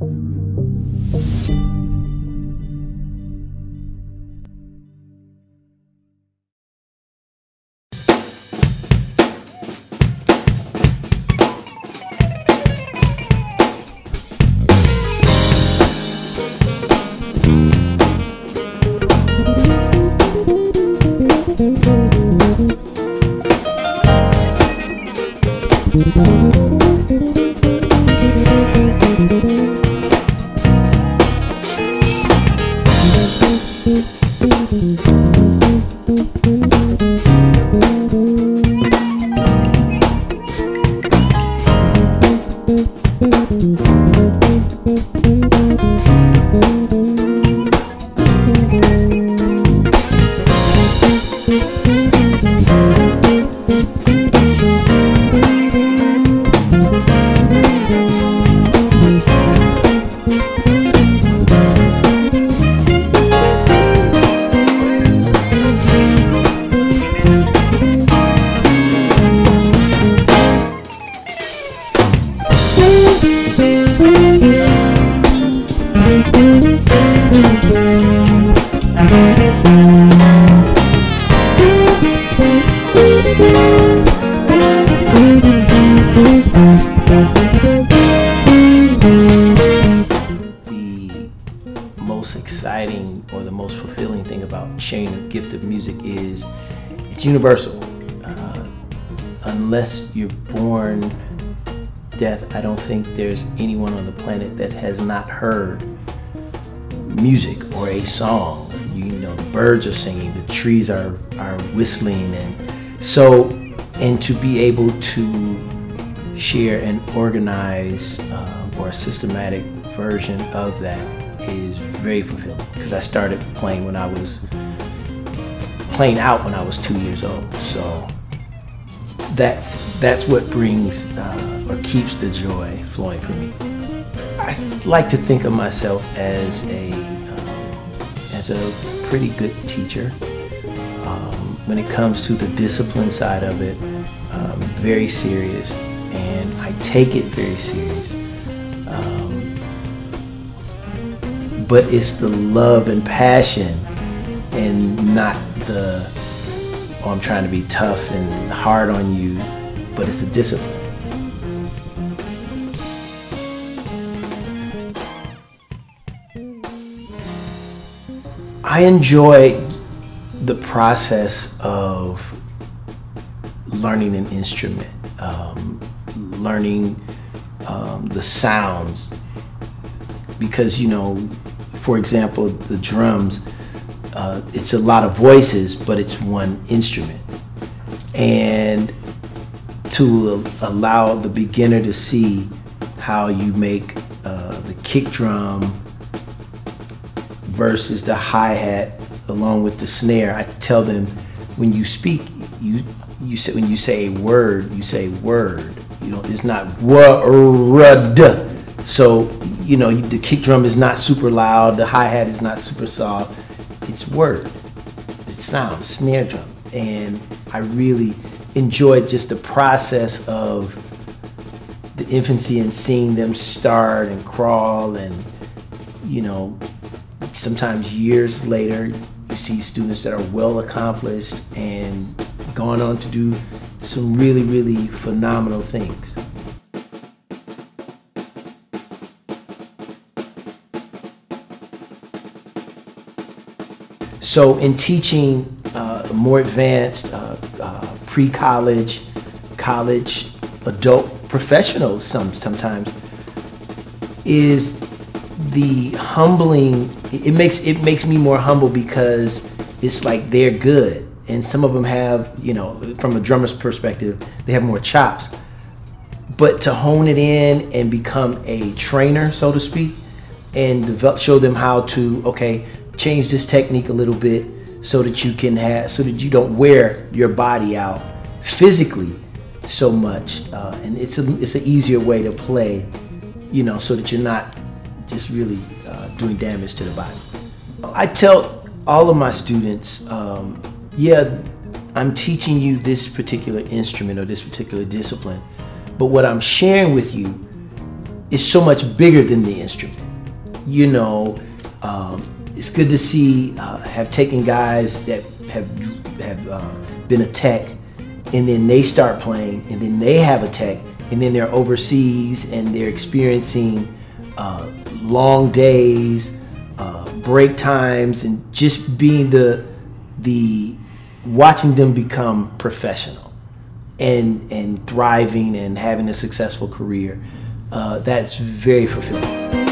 The most exciting or the most fulfilling thing about sharing the gift of music is it's universal. Uh, unless you're born deaf, I don't think there's anyone on the planet that has not heard music or a song. You know, the birds are singing, the trees are, are whistling, and so, and to be able to share an organized uh, or a systematic version of that is very fulfilling because I started playing when I was playing out when I was two years old. So that's that's what brings uh, or keeps the joy flowing for me. I like to think of myself as a um, as a pretty good teacher. Um, when it comes to the discipline side of it, um, very serious, and I take it very serious. But it's the love and passion, and not the oh I'm trying to be tough and hard on you, but it's the discipline. I enjoy the process of learning an instrument, um, learning um, the sounds, because you know, for example, the drums, uh, it's a lot of voices, but it's one instrument, and to allow the beginner to see how you make uh, the kick drum versus the hi-hat along with the snare. I tell them when you speak, you you say when you say a word, you say word. You know, it's not word. So you know the kick drum is not super loud, the hi-hat is not super soft. It's word. It's sound, snare drum, and I really enjoyed just the process of the infancy and seeing them start and crawl and you know sometimes years later you see students that are well accomplished and gone on to do some really really phenomenal things so in teaching uh, more advanced uh, uh, pre-college college adult professionals some, sometimes is the humbling it makes it makes me more humble because it's like they're good. And some of them have you know from a drummer's perspective they have more chops. But to hone it in and become a trainer so to speak and develop, show them how to okay change this technique a little bit so that you can have so that you don't wear your body out physically so much uh, and it's a, it's an easier way to play you know so that you're not just really uh, doing damage to the body i tell all of my students um, yeah i'm teaching you this particular instrument or this particular discipline but what i'm sharing with you is so much bigger than the instrument. You know, um, it's good to see uh, have taken guys that have have uh, been a tech, and then they start playing, and then they have a tech, and then they're overseas and they're experiencing uh, long days, uh, break times, and just being the the watching them become professional and and thriving and having a successful career. Uh, that's very fulfilling.